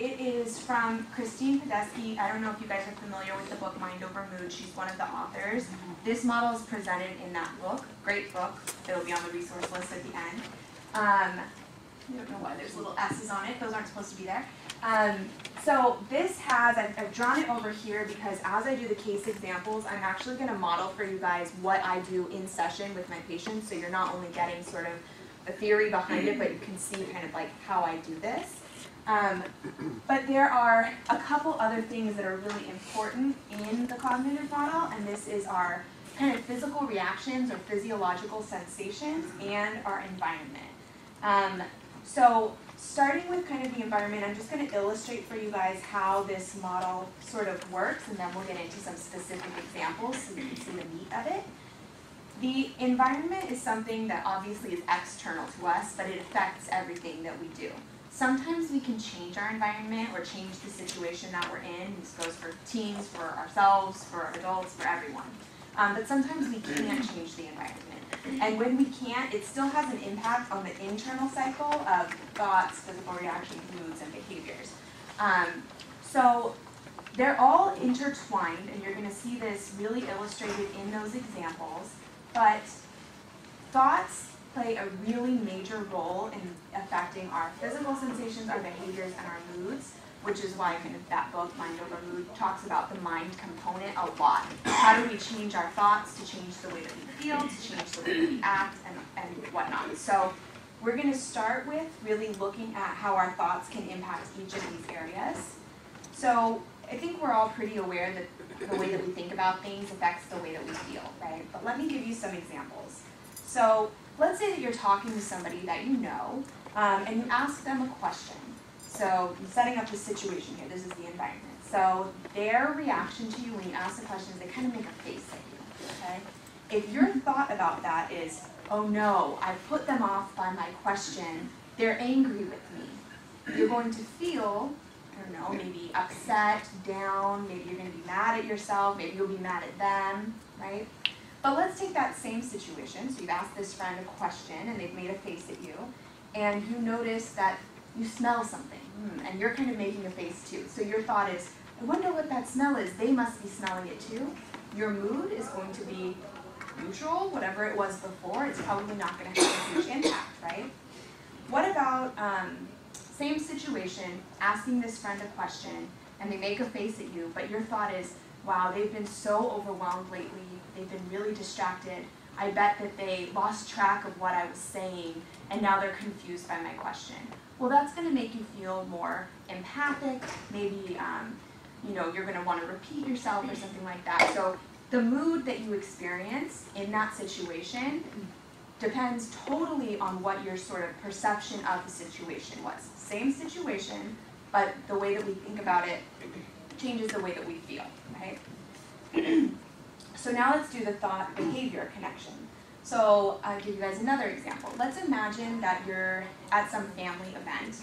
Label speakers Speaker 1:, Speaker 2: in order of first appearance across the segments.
Speaker 1: it is from Christine Padesky. I don't know if you guys are familiar with the book Mind Over Mood. She's one of the authors. This model is presented in that book. Great book. It'll be on the resource list at the end. Um, I don't know why there's little S's on it. Those aren't supposed to be there. Um, so this has, I've, I've drawn it over here because as I do the case examples, I'm actually going to model for you guys what I do in session with my patients. So you're not only getting sort of the theory behind it, but you can see kind of like how I do this. Um, but there are a couple other things that are really important in the cognitive model, and this is our kind of physical reactions or physiological sensations and our environment. Um, so starting with kind of the environment, I'm just going to illustrate for you guys how this model sort of works, and then we'll get into some specific examples so you can see the meat of it. The environment is something that obviously is external to us, but it affects everything that we do. Sometimes we can change our environment or change the situation that we're in. This goes for teens, for ourselves, for adults, for everyone. Um, but sometimes we can't change the environment. And when we can't, it still has an impact on the internal cycle of thoughts, physical reactions, moods, and behaviors. Um, so they're all intertwined, and you're going to see this really illustrated in those examples. But thoughts play a really major role in affecting our physical sensations, our behaviors, and our moods which is why kind of that book, Mind Over Mood, talks about the mind component a lot. How do we change our thoughts to change the way that we feel, to change the way that we act, and, and whatnot. So we're going to start with really looking at how our thoughts can impact each of these areas. So I think we're all pretty aware that the way that we think about things affects the way that we feel, right? But let me give you some examples. So let's say that you're talking to somebody that you know, um, and you ask them a question. So I'm setting up the situation here. This is the environment. So their reaction to you when you ask the question is they kind of make a face at you. Okay? If your thought about that is, oh no, I put them off by my question, they're angry with me, you're going to feel, I don't know, maybe upset, down, maybe you're going to be mad at yourself, maybe you'll be mad at them, right? But let's take that same situation. So you've asked this friend a question and they've made a face at you, and you notice that you smell something, mm, and you're kind of making a face too. So your thought is, I wonder what that smell is. They must be smelling it too. Your mood is going to be neutral, whatever it was before. It's probably not going to have a huge impact, right? What about um, same situation, asking this friend a question, and they make a face at you, but your thought is, wow, they've been so overwhelmed lately. They've been really distracted. I bet that they lost track of what I was saying, and now they're confused by my question well, that's going to make you feel more empathic. Maybe, um, you know, you're going to want to repeat yourself or something like that. So the mood that you experience in that situation depends totally on what your sort of perception of the situation was. Same situation, but the way that we think about it changes the way that we feel, right? so now let's do the thought behavior connection. So I'll give you guys another example. Let's imagine that you're at some family event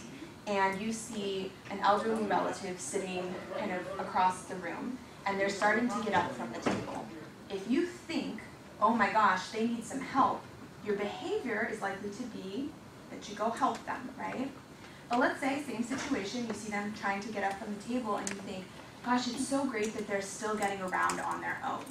Speaker 1: and you see an elderly relative sitting kind of across the room and they're starting to get up from the table. If you think, oh my gosh, they need some help, your behavior is likely to be that you go help them, right? But let's say, same situation, you see them trying to get up from the table and you think, gosh, it's so great that they're still getting around on their own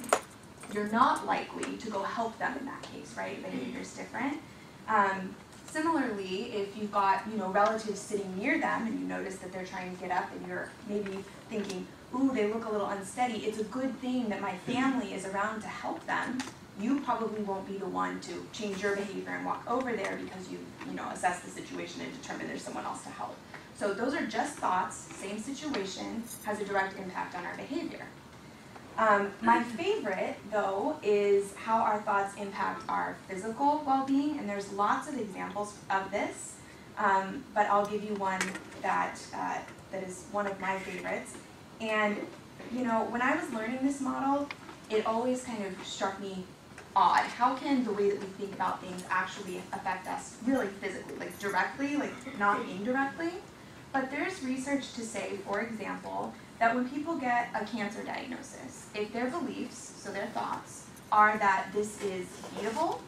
Speaker 1: you're not likely to go help them in that case, right? Behavior is different. Um, similarly, if you've got you know relatives sitting near them and you notice that they're trying to get up and you're maybe thinking, ooh, they look a little unsteady, it's a good thing that my family is around to help them. You probably won't be the one to change your behavior and walk over there because you you know assess the situation and determine there's someone else to help. So those are just thoughts, same situation, has a direct impact on our behavior. Um, my favorite, though, is how our thoughts impact our physical well-being, and there's lots of examples of this, um, but I'll give you one that, uh, that is one of my favorites. And, you know, when I was learning this model, it always kind of struck me odd. How can the way that we think about things actually affect us really physically, like directly, like not indirectly? But there's research to say, for example, that when people get a cancer diagnosis, if their beliefs, so their thoughts, are that this is beatable,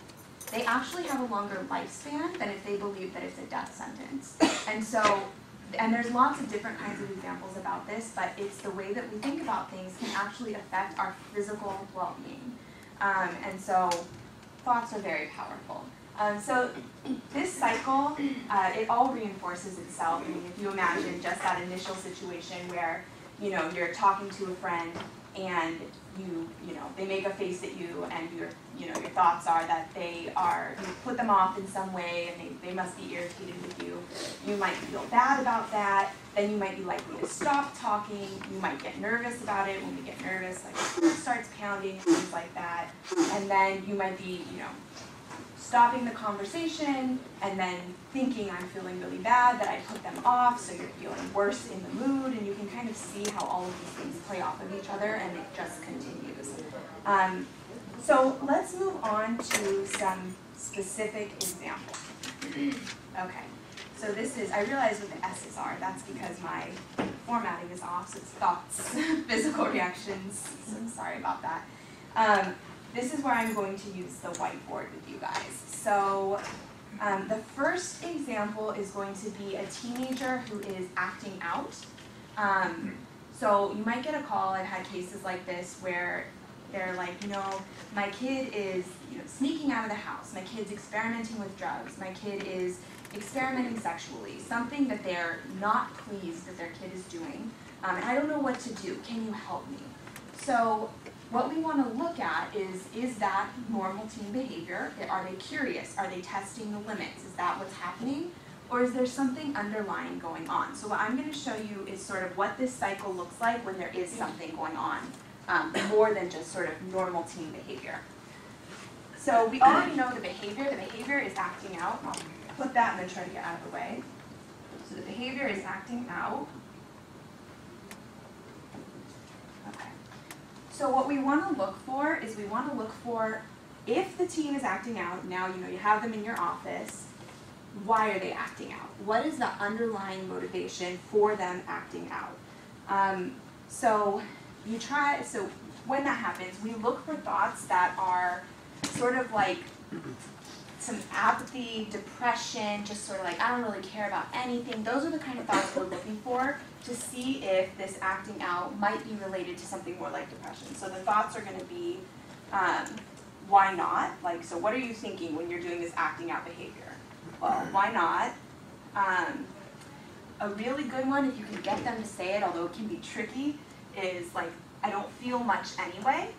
Speaker 1: they actually have a longer lifespan than if they believe that it's a death sentence. And so and there's lots of different kinds of examples about this, but it's the way that we think about things can actually affect our physical well-being. Um, and so thoughts are very powerful. Um, so this cycle, uh, it all reinforces itself. I mean, if you imagine just that initial situation where, you know, you're talking to a friend and you, you know, they make a face at you and your, you know, your thoughts are that they are, you put them off in some way and they, they must be irritated with you. You might feel bad about that. Then you might be likely to stop talking. You might get nervous about it. When we get nervous, like starts pounding, things like that. And then you might be, you know, stopping the conversation and then thinking I'm feeling really bad that I put them off, so you're feeling worse in the mood, and you can kind of see how all of these things play off of each other and it just continues. Um, so let's move on to some specific examples. okay, so this is, I realize what the S's are, that's because my formatting is off, so it's thoughts, physical reactions, so I'm sorry about that. Um, this is where I'm going to use the whiteboard with you guys. So um, the first example is going to be a teenager who is acting out. Um, so you might get a call, I've had cases like this where they're like, you know, my kid is you know, sneaking out of the house, my kid's experimenting with drugs, my kid is experimenting sexually, something that they're not pleased that their kid is doing, um, and I don't know what to do, can you help me? So what we want to look at is, is that normal teen behavior? Are they curious? Are they testing the limits? Is that what's happening? Or is there something underlying going on? So what I'm going to show you is sort of what this cycle looks like when there is something going on, um, more than just sort of normal teen behavior. So we already know the behavior. The behavior is acting out. I'll put that and then try to get out of the way. So the behavior is acting out. So what we want to look for is we want to look for if the team is acting out, now you know you have them in your office, why are they acting out? What is the underlying motivation for them acting out? Um, so you try, so when that happens, we look for thoughts that are sort of like some apathy, depression, just sort of like, I don't really care about anything. Those are the kind of thoughts we're looking for to see if this acting out might be related to something more like depression. So the thoughts are going to be, um, why not? Like, so what are you thinking when you're doing this acting out behavior? Well, why not? Um, a really good one, if you can get them to say it, although it can be tricky, is like, I don't feel much anyway.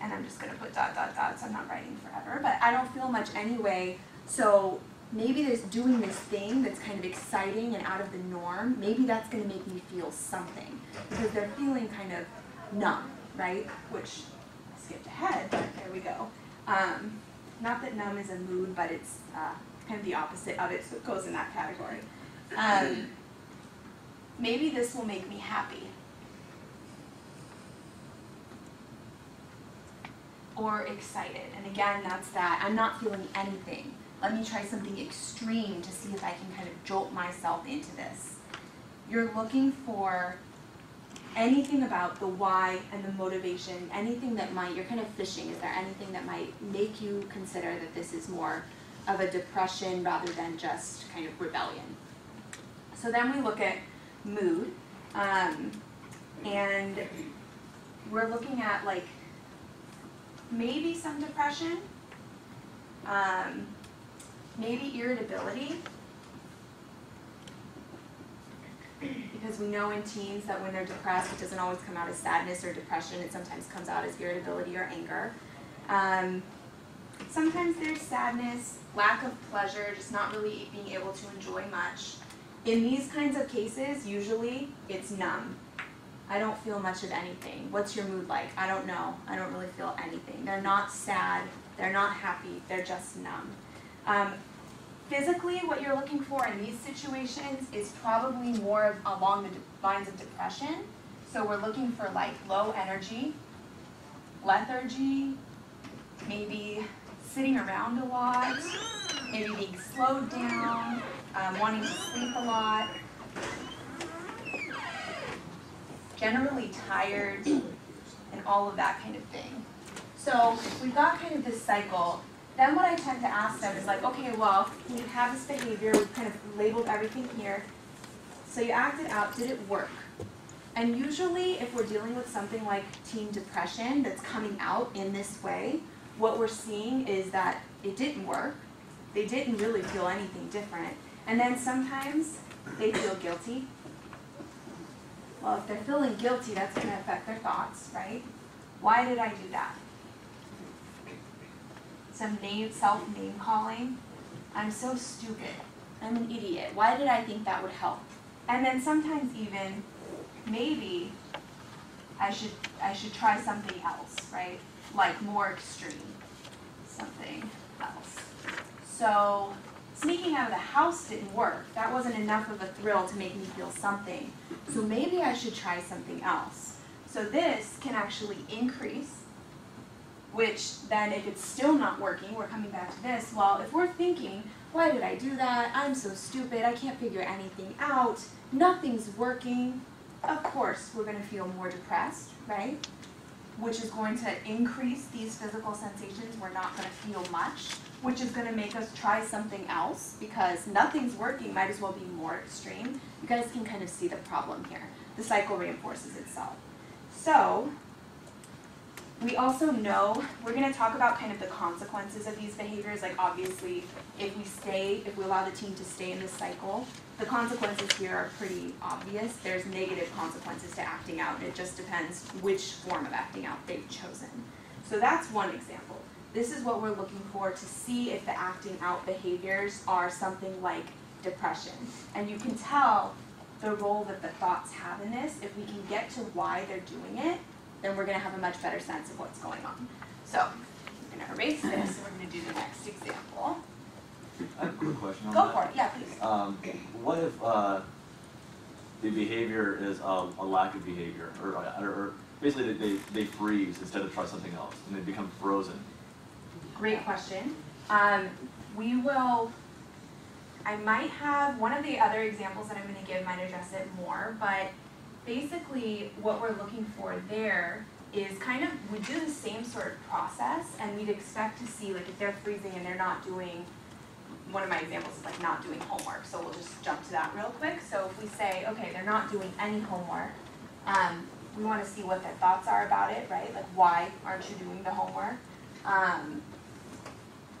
Speaker 1: and I'm just gonna put dot dot dot, so I'm not writing forever, but I don't feel much anyway, so maybe there's doing this thing that's kind of exciting and out of the norm, maybe that's gonna make me feel something, because they're feeling kind of numb, right? Which, I skipped ahead, but there we go. Um, not that numb is a mood, but it's uh, kind of the opposite of it, so it goes in that category. Um, maybe this will make me happy. or excited. And again, that's that. I'm not feeling anything. Let me try something extreme to see if I can kind of jolt myself into this. You're looking for anything about the why and the motivation, anything that might, you're kind of fishing. Is there anything that might make you consider that this is more of a depression rather than just kind of rebellion? So then we look at mood. Um, and we're looking at like maybe some depression, um, maybe irritability, because we know in teens that when they're depressed, it doesn't always come out as sadness or depression, it sometimes comes out as irritability or anger. Um, sometimes there's sadness, lack of pleasure, just not really being able to enjoy much. In these kinds of cases, usually it's numb. I don't feel much of anything. What's your mood like? I don't know. I don't really feel anything. They're not sad. They're not happy. They're just numb. Um, physically, what you're looking for in these situations is probably more along the lines of depression. So we're looking for like low energy, lethargy, maybe sitting around a lot, maybe being slowed down, um, wanting to sleep a lot, generally tired, and all of that kind of thing. So we've got kind of this cycle. Then what I tend to ask them is like, okay, well, we have this behavior, we've kind of labeled everything here. So you acted out, did it work? And usually if we're dealing with something like teen depression that's coming out in this way, what we're seeing is that it didn't work. They didn't really feel anything different. And then sometimes they feel guilty. Well, if they're feeling guilty, that's going to affect their thoughts, right? Why did I do that? Some name, self name calling. I'm so stupid. I'm an idiot. Why did I think that would help? And then sometimes even, maybe I should I should try something else, right? Like more extreme, something else. So sneaking out of the house didn't work. That wasn't enough of a thrill to make me feel something. So maybe I should try something else. So this can actually increase, which then if it's still not working, we're coming back to this. Well, if we're thinking, why did I do that? I'm so stupid. I can't figure anything out. Nothing's working. Of course, we're going to feel more depressed, right? Which is going to increase these physical sensations. We're not going to feel much, which is going to make us try something else because nothing's working. Might as well be more extreme. You guys can kind of see the problem here. The cycle reinforces itself. So, we also know, we're going to talk about kind of the consequences of these behaviors. Like, obviously, if we stay, if we allow the teen to stay in this cycle, the consequences here are pretty obvious. There's negative consequences to acting out, and it just depends which form of acting out they've chosen. So, that's one example. This is what we're looking for to see if the acting out behaviors are something like depression. And you can tell the role that the thoughts have in this if we can get to why they're doing it then we're going to have a much better sense of what's going on. So, I'm going to erase this and we're going to do the next example.
Speaker 2: I have a quick question on
Speaker 1: Go
Speaker 2: that.
Speaker 1: for it, yeah, please.
Speaker 2: Um, what if, uh, the behavior is a, a lack of behavior, or, or, or basically they, they freeze instead of try something else, and they become frozen?
Speaker 1: Great question. Um, we will, I might have, one of the other examples that I'm going to give might address it more, but basically what we're looking for there is kind of, we do the same sort of process and we'd expect to see like if they're freezing and they're not doing, one of my examples is like not doing homework, so we'll just jump to that real quick. So if we say, okay, they're not doing any homework, um, we want to see what their thoughts are about it, right? Like why aren't you doing the homework? Um,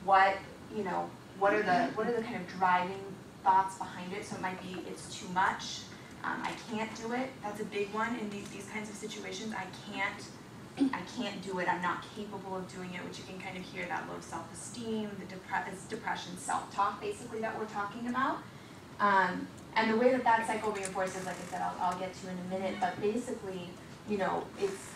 Speaker 1: what, you know, what are the, what are the kind of driving thoughts behind it? So it might be it's too much, um, I can't do it. That's a big one in these, these kinds of situations. I can't, I can't do it. I'm not capable of doing it, which you can kind of hear that low self-esteem, the depre- depression, self-talk, basically that we're talking about. Um, and the way that that cycle reinforces, like I said, I'll, I'll get to in a minute, but basically, you know, it's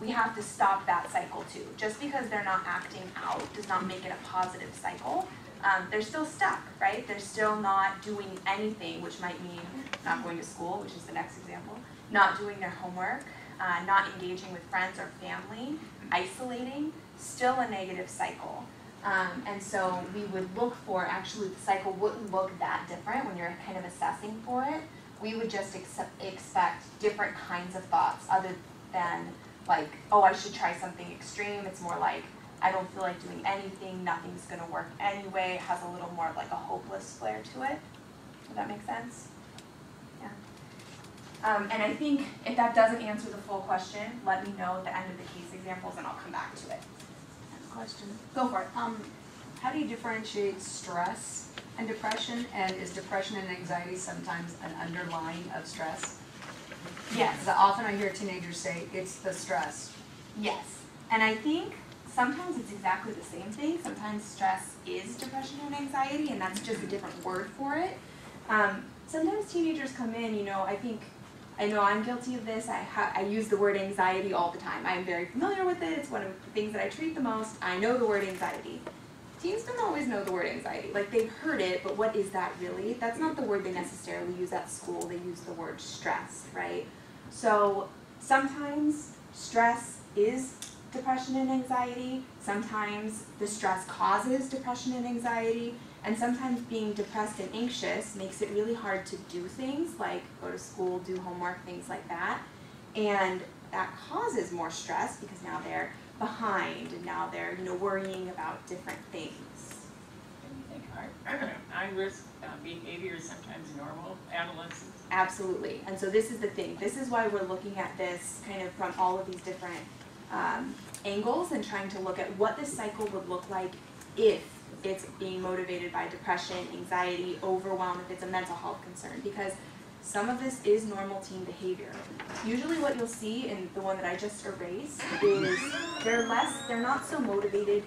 Speaker 1: we have to stop that cycle too. Just because they're not acting out does not make it a positive cycle. Um, they're still stuck, right? They're still not doing anything, which might mean not going to school, which is the next example, not doing their homework, uh, not engaging with friends or family, isolating, still a negative cycle. Um, and so we would look for, actually the cycle wouldn't look that different when you're kind of assessing for it. We would just expect different kinds of thoughts other than like, oh, I should try something extreme. It's more like, I don't feel like doing anything, nothing's gonna work anyway. It has a little more of like a hopeless flair to it. Does that make sense? Yeah. Um, and I think if that doesn't answer the full question, let me know at the end of the case examples and I'll come back to it.
Speaker 3: Question.
Speaker 1: Go for it.
Speaker 3: Um, how do you differentiate stress and depression? And is depression and anxiety sometimes an underlying of stress?
Speaker 1: Yes.
Speaker 3: Because often I hear teenagers say, it's the stress.
Speaker 1: Yes. And I think sometimes it's exactly the same thing. Sometimes stress is depression and anxiety, and that's just a different word for it. Um, sometimes teenagers come in, you know, I think, I know I'm guilty of this. I, I use the word anxiety all the time. I'm very familiar with it. It's one of the things that I treat the most. I know the word anxiety. Teens don't always know the word anxiety. Like they've heard it, but what is that really? That's not the word they necessarily use at school. They use the word stress, right? So sometimes stress is depression and anxiety. Sometimes the stress causes depression and anxiety. And sometimes being depressed and anxious makes it really hard to do things like go to school, do homework, things like that. And that causes more stress because now they're behind and now they're, you know, worrying about different things.
Speaker 4: And you think high, high risk uh, behavior is sometimes normal, adolescence?
Speaker 1: Absolutely. And so this is the thing. This is why we're looking at this kind of from all of these different um, angles and trying to look at what this cycle would look like if it's being motivated by depression, anxiety, overwhelm, if it's a mental health concern. Because some of this is normal teen behavior. Usually what you'll see in the one that I just erased is they're less, they're not so motivated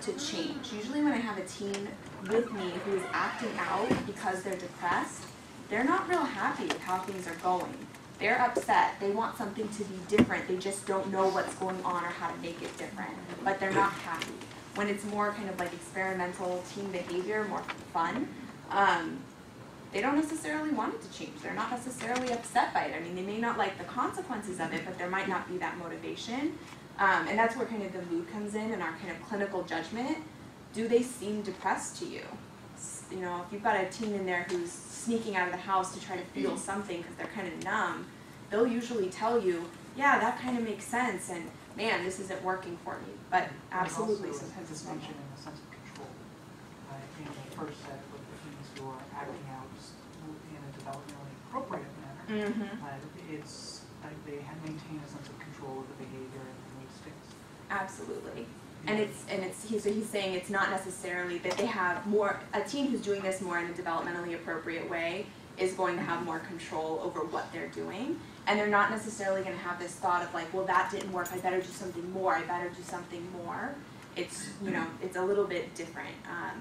Speaker 1: to change. Usually when I have a teen with me who is acting out because they're depressed, they're not real happy with how things are going. They're upset. They want something to be different. They just don't know what's going on or how to make it different. But they're not happy. When it's more kind of like experimental team behavior, more fun, um, they don't necessarily want it to change. They're not necessarily upset by it. I mean, they may not like the consequences of it, but there might not be that motivation. Um, and that's where kind of the mood comes in and our kind of clinical judgment. Do they seem depressed to you? You know, if you've got a teen in there who's sneaking out of the house to try to feel something because they're kind of numb, they'll usually tell you, yeah, that kind of makes sense, and man, this isn't working for me. But absolutely, sometimes it's
Speaker 5: mentioned in the sense of control. Uh, in the first set with the teens who are acting out in a developmentally appropriate manner,
Speaker 1: Mm-hmm.
Speaker 5: uh, it's, like they maintain a sense of control of the behavior and the mood states.
Speaker 1: Absolutely. And it's and it's he's so he's saying it's not necessarily that they have more a teen who's doing this more in a developmentally appropriate way is going to have more control over what they're doing. And they're not necessarily gonna have this thought of like, well that didn't work, I better do something more, I better do something more. It's you know, it's a little bit different um,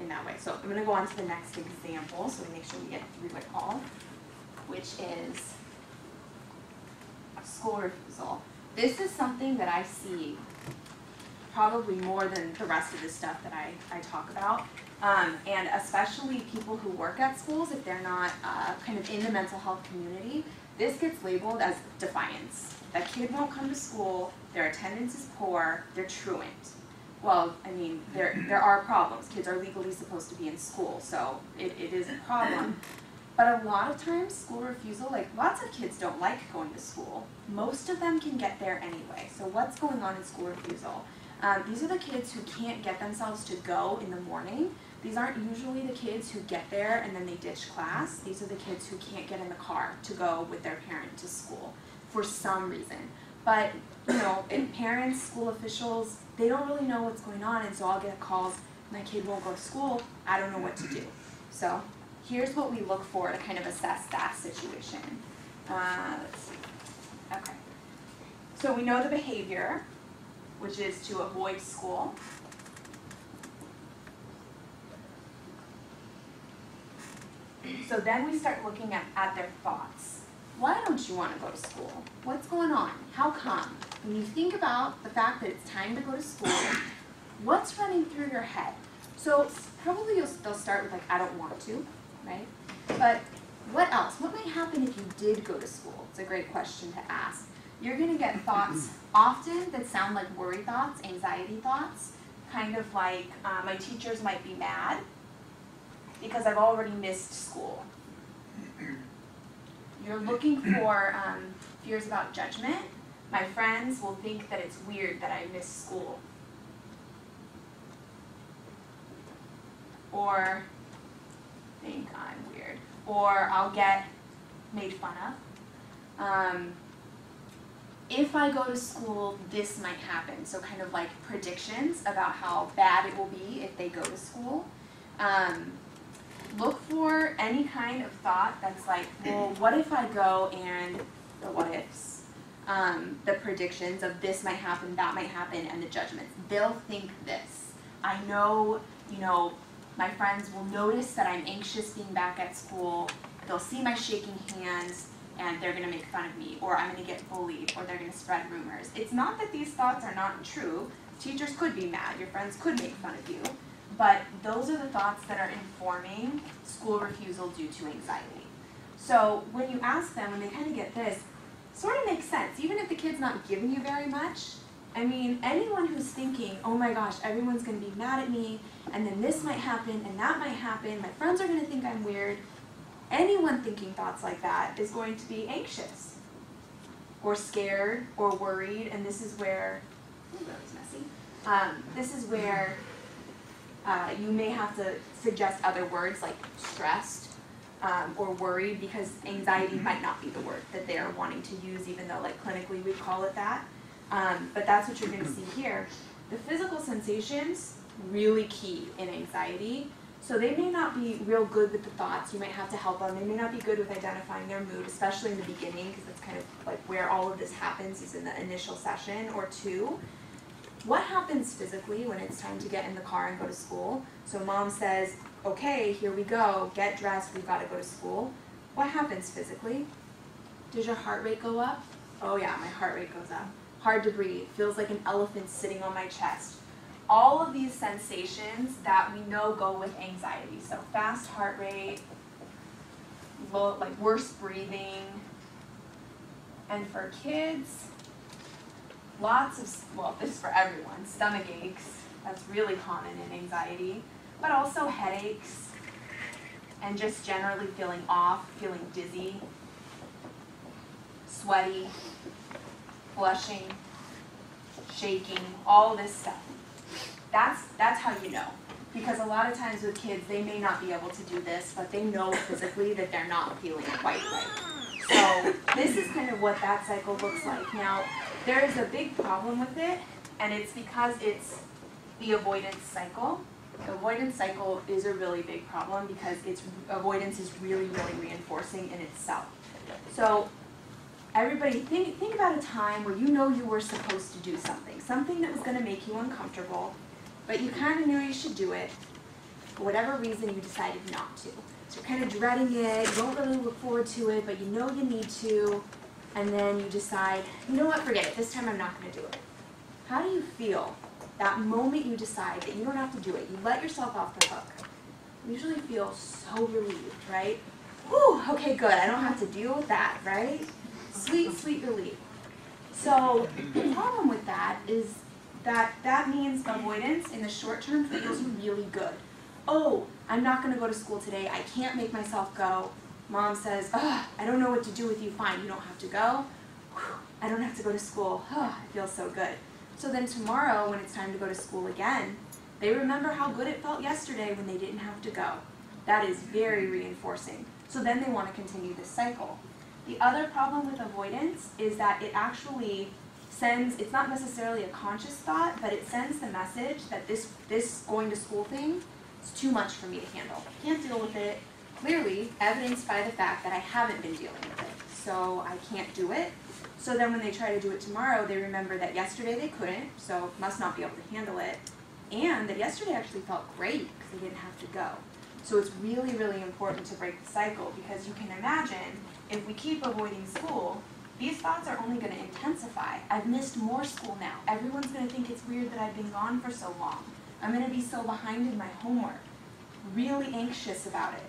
Speaker 1: in that way. So I'm gonna go on to the next example, so we make sure we get through it all, which is school refusal. This is something that I see probably more than the rest of the stuff that I, I talk about. Um, and especially people who work at schools, if they're not uh, kind of in the mental health community, this gets labeled as defiance. That kid won't come to school, their attendance is poor, they're truant. Well, I mean, there, there are problems. Kids are legally supposed to be in school, so it, it is a problem. But a lot of times, school refusal, like lots of kids don't like going to school. Most of them can get there anyway. So, what's going on in school refusal? Um, these are the kids who can't get themselves to go in the morning. These aren't usually the kids who get there and then they ditch class. These are the kids who can't get in the car to go with their parent to school for some reason. But, you know, parents, school officials, they don't really know what's going on, and so I'll get calls, my kid won't go to school, I don't know what to do. So, here's what we look for to kind of assess that situation. Uh, let's see. Okay. So we know the behavior, which is to avoid school. So then we start looking at, at their thoughts. Why don't you want to go to school? What's going on? How come? When you think about the fact that it's time to go to school, what's running through your head? So probably you'll, they'll start with like, I don't want to, right? But what else? What might happen if you did go to school? It's a great question to ask. You're gonna get thoughts often that sound like worry thoughts, anxiety thoughts, kind of like uh, my teachers might be mad because I've already missed school. You're looking for um, fears about judgment. My friends will think that it's weird that I missed school. Or think I'm weird. Or I'll get made fun of. Um, if I go to school, this might happen. So, kind of like predictions about how bad it will be if they go to school. Um, look for any kind of thought that's like, well, what if I go and the what ifs, um, the predictions of this might happen, that might happen, and the judgments. They'll think this. I know, you know, my friends will notice that I'm anxious being back at school. They'll see my shaking hands and they're gonna make fun of me, or I'm gonna get bullied, or they're gonna spread rumors. It's not that these thoughts are not true. Teachers could be mad, your friends could make fun of you, but those are the thoughts that are informing school refusal due to anxiety. So when you ask them, when they kind of get this, sort of makes sense. Even if the kid's not giving you very much, I mean, anyone who's thinking, oh my gosh, everyone's gonna be mad at me, and then this might happen, and that might happen, my friends are gonna think I'm weird, anyone thinking thoughts like that is going to be anxious or scared or worried, and this is where ooh, that was messy. Um, this is where uh, you may have to suggest other words like stressed um, or worried because anxiety might not be the word that they're wanting to use, even though like clinically we'd call it that. Um, but that's what you're going to see here. The physical sensations really key in anxiety. So they may not be real good with the thoughts. You might have to help them. They may not be good with identifying their mood, especially in the beginning, because that's kind of like where all of this happens is in the initial session or two. What happens physically when it's time to get in the car and go to school? So mom says, okay, here we go, get dressed, we've got to go to school. What happens physically? Does your heart rate go up? Oh yeah, my heart rate goes up. Hard to breathe, feels like an elephant sitting on my chest. All of these sensations that we know go with anxiety. So fast heart rate, low, like worse breathing. And for kids, lots of, well, this is for everyone, stomach aches. That's really common in anxiety but also headaches and just generally feeling off, feeling dizzy, sweaty, flushing, shaking, all this stuff. That's that's how you know. Because a lot of times with kids, they may not be able to do this, but they know physically that they're not feeling quite right. So this is kind of what that cycle looks like. Now, there is a big problem with it, and it's because it's the avoidance cycle The avoidance cycle is a really big problem because it's avoidance is really really reinforcing in itself so everybody think think about a time where you know you were supposed to do something something that was going to make you uncomfortable but you kind of knew you should do it for whatever reason you decided not to so you're kind of dreading it you don't really look forward to it but you know you need to and then you decide you know what forget it this time i'm not going to do it how do you feel that moment you decide that you don't have to do it, you let yourself off the hook, you usually feel so relieved, right? Whew, okay, good, I don't have to deal with that, right? Sweet, sweet relief. So the problem with that is that that means avoidance in the short term feels really good. Oh, I'm not going to go to school today. I can't make myself go. Mom says, I don't know what to do with you. Fine, you don't have to go. I don't have to go to school. Oh, I feel so good. So then tomorrow, when it's time to go to school again, they remember how good it felt yesterday when they didn't have to go. That is very reinforcing. So then they want to continue this cycle. The other problem with avoidance is that it actually sends, it's not necessarily a conscious thought, but it sends the message that this, this going to school thing is too much for me to handle. I can't deal with it. Clearly, evidenced by the fact that I haven't been dealing with it. So I can't do it. So then when they try to do it tomorrow, they remember that yesterday they couldn't, so must not be able to handle it, and that yesterday actually felt great because they didn't have to go. So it's really, really important to break the cycle because you can imagine if we keep avoiding school, these thoughts are only going to intensify. I've missed more school now. Everyone's going to think it's weird that I've been gone for so long. I'm going to be so behind in my homework. Really anxious about it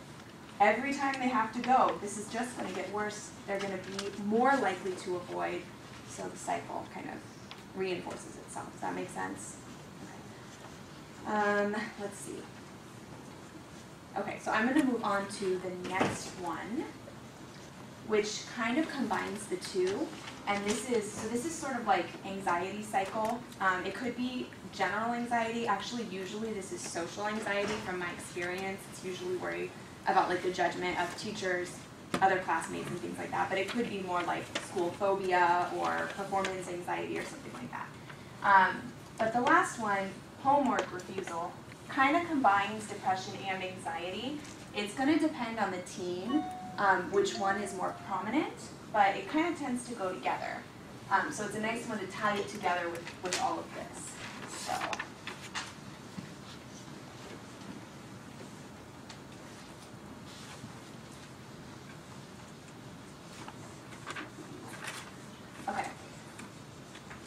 Speaker 1: every time they have to go, this is just going to get worse. They're going to be more likely to avoid. So the cycle kind of reinforces itself. Does that make sense? Okay. Um, let's see. Okay, so I'm going to move on to the next one, which kind of combines the two. And this is, so this is sort of like anxiety cycle. Um, it could be general anxiety. Actually, usually this is social anxiety from my experience. It's usually worry about like the judgment of teachers, other classmates and things like that, but it could be more like school phobia or performance anxiety or something like that. Um, but the last one, homework refusal, kind of combines depression and anxiety. It's going to depend on the teen, um, which one is more prominent, but it kind of tends to go together. Um, so it's a nice one to tie it together with, with all of this. So.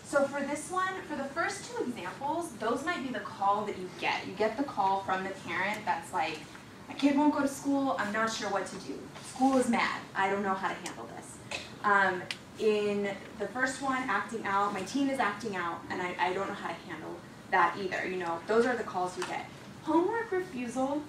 Speaker 1: So for this one, for the first two examples, those might be the call that you get. You get the call from the parent that's like, my kid won't go to school, I'm not sure what to do. School is mad, I don't know how to handle this. Um, in the first one, acting out, my teen is acting out, and I, I don't know how to handle that either. You know, those are the calls you get. Homework refusal,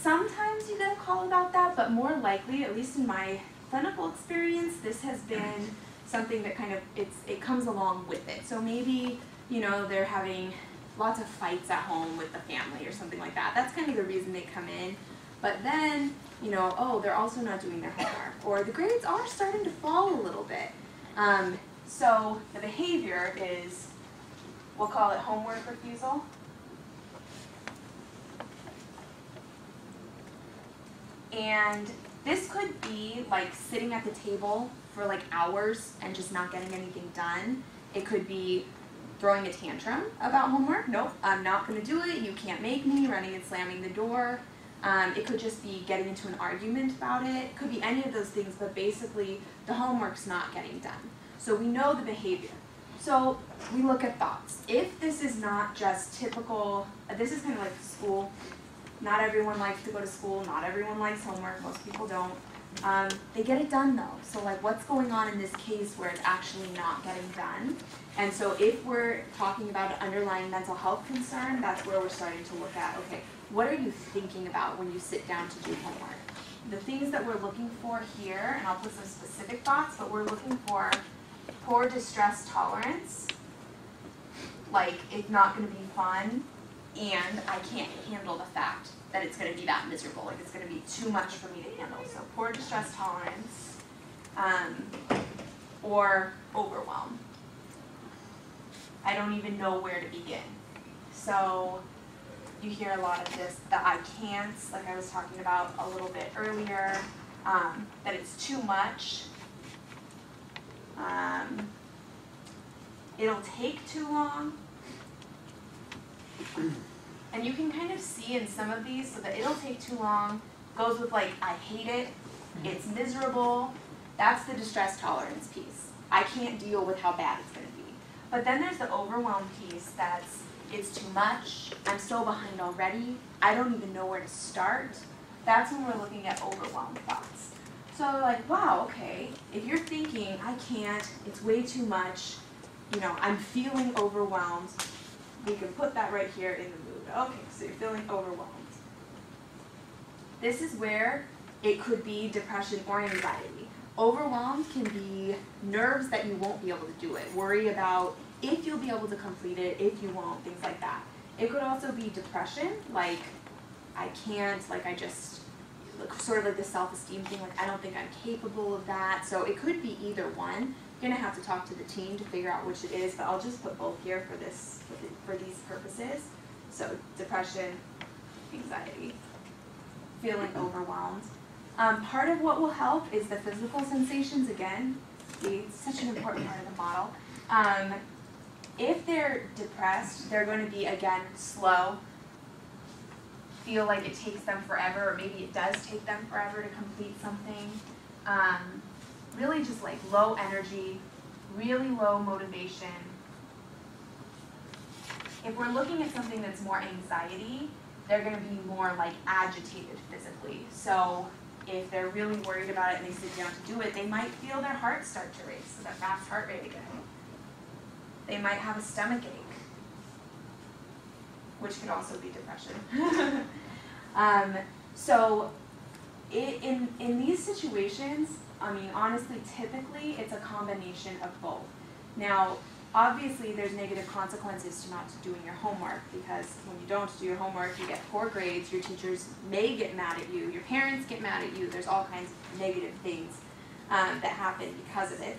Speaker 1: sometimes you get a call about that, but more likely, at least in my clinical experience, this has been something that kind of it's it comes along with it. So maybe you know, they're having lots of fights at home with the family or something like that. That's kind of the reason they come in. But then, you know, oh, they're also not doing their homework, or the grades are starting to fall a little bit. Um, so the behavior is, we'll call it homework refusal. And this could be like sitting at the table for like hours and just not getting anything done. It could be throwing a tantrum about homework. Nope, I'm not going to do it. You can't make me. Running and slamming the door. Um, it could just be getting into an argument about it. It could be any of those things, but basically the homework's not getting done. So we know the behavior. So we look at thoughts. If this is not just typical, uh, this is kind of like school. Not everyone likes to go to school. Not everyone likes homework. Most people don't. Um, they get it done though. So like, what's going on in this case where it's actually not getting done? And so if we're talking about an underlying mental health concern, that's where we're starting to look at, okay, what are you thinking about when you sit down to do homework? The things that we're looking for here, and I'll put some specific thoughts, but we're looking for poor distress tolerance, like it's not gonna be fun, and I can't handle the fact that it's gonna be that miserable, like it's gonna be too much for me to handle. So poor distress tolerance, um, or overwhelm. I don't even know where to begin. So you hear a lot of this, the I can'ts, like I was talking about a little bit earlier, um, that it's too much. Um, it'll take too long. And you can kind of see in some of these, so that it'll take too long goes with like, I hate it, it's miserable. That's the distress tolerance piece. I can't deal with how bad it's gonna be. But then there's the overwhelm piece that's, it's too much, I'm so behind already, I don't even know where to start. That's when we're looking at overwhelmed thoughts. So like, wow, okay, if you're thinking, I can't, it's way too much, you know, I'm feeling overwhelmed, we can put that right here in the mood. Okay, so you're feeling overwhelmed. This is where it could be depression or anxiety. Overwhelmed can be nerves that you won't be able to do it, worry about if you'll be able to complete it, if you won't, things like that. It could also be depression, like I can't, like I just, like, sort of like the self-esteem thing, like I don't think I'm capable of that. So it could be either one. You're gonna have to talk to the team to figure out which it is, but I'll just put both here for this, for the- for these purposes. So depression, anxiety, feeling overwhelmed. Um, part of what will help is the physical sensations again. It's such an important part of the model. Um, if they're depressed, they're going to be again slow. Feel like it takes them forever, or maybe it does take them forever to complete something. Um, really just like low energy, really low motivation. If we're looking at something that's more anxiety, they're gonna be more like agitated physically. So if they're really worried about it and they sit down to do it, they might feel their heart start to race, so that fast heart rate again. They might have a stomach ache, which could also be depression. um, so i in, in these situations, I mean, honestly, typically it's a combination of both. Now, obviously, there's negative consequences to not doing your homework because when you don't do your homework, you get poor grades, your teachers may get mad at you, your parents get mad at you, there's all kinds of negative things um, that happen because of it.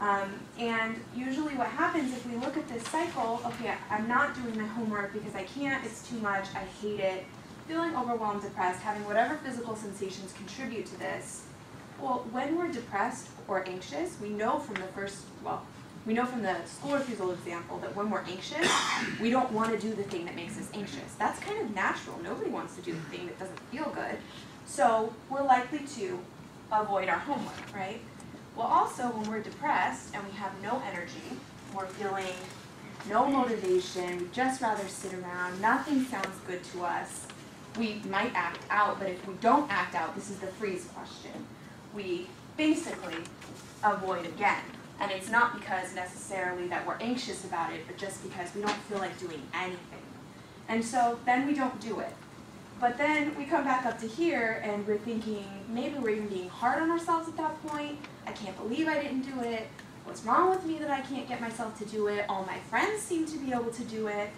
Speaker 1: Um, and usually what happens if we look at this cycle, okay, I'm not doing my homework because I can't, it's too much, I hate it, feeling overwhelmed, depressed, having whatever physical sensations contribute to this. Well, when we're depressed or anxious, we know from the first, well, we know from the school refusal example that when we're anxious, we don't want to do the thing that makes us anxious. That's kind of natural. Nobody wants to do the thing that doesn't feel good. So we're likely to avoid our homework, right? Well, also, when we're depressed and we have no energy, we're feeling no motivation, we'd just rather sit around, nothing sounds good to us, we might act out, but if we don't act out, this is the freeze question, we basically avoid again. And it's not because necessarily that we're anxious about it, but just because we don't feel like doing anything. And so then we don't do it. But then we come back up to here and we're thinking maybe we're even being hard on ourselves at that point. I can't believe I didn't do it. what's wrong with me that I can't get myself to do it? All my friends seem to be able to do it.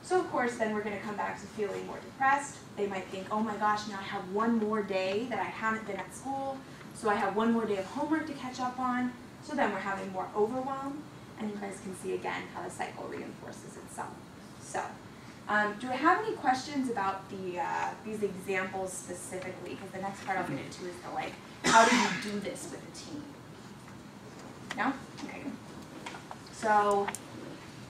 Speaker 1: So of course, then we're gonna come back to feeling more depressed. They might think, oh my gosh, now I have one more day that I haven't been at school, so I have one more day of homework to catch up on. So then we're having more overwhelm, and you guys can see again how the cycle reinforces itself. So, um, do I have any questions about the uh, these examples specifically? Because the next part I'll get into is the like, how do you do this with a team? No? Okay. So,